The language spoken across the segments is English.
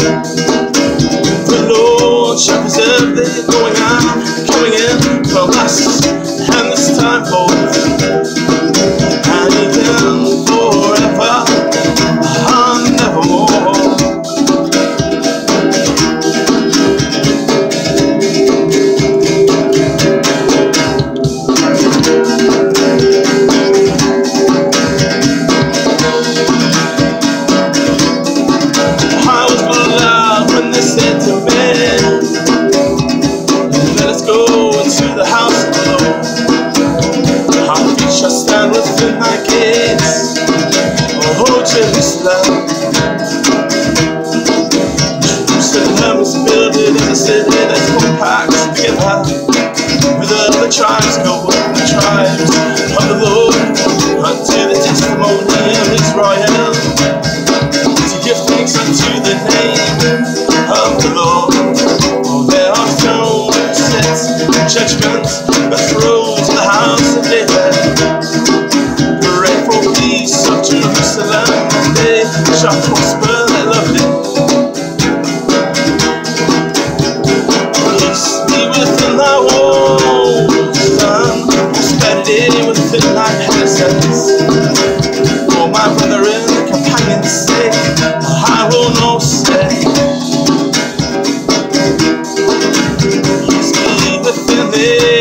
The Lord shall preserve thee Go into the house the Lord. Our feet shall stand within thy gates, oh, oh Jerusalem. Jerusalem is builded as a city that's compact together. With other tribes go with the tribes of the Lord. Unto the testimony of Israel. To give thanks unto the name they shall prosper that love it. Peace be within thy walls, and prosperity within thy palaces. For my brethren, companions say, I will not stay. Peace be within thee,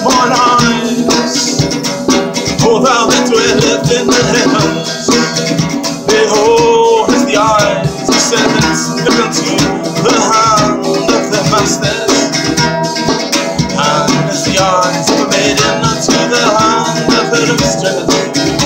I lift up mine eyes, O thou that dwelleth in the heavens. Behold, as the eyes of servants look unto the hand of their masters, and as the eyes of a maiden unto the hand of her mistress.